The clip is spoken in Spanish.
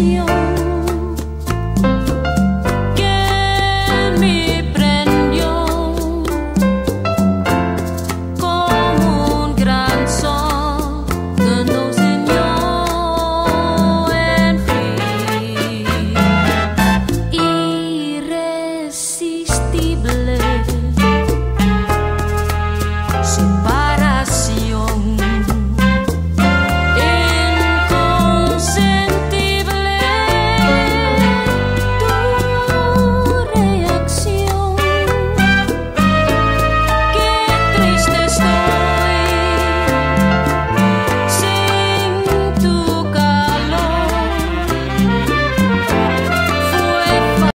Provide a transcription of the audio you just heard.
canción.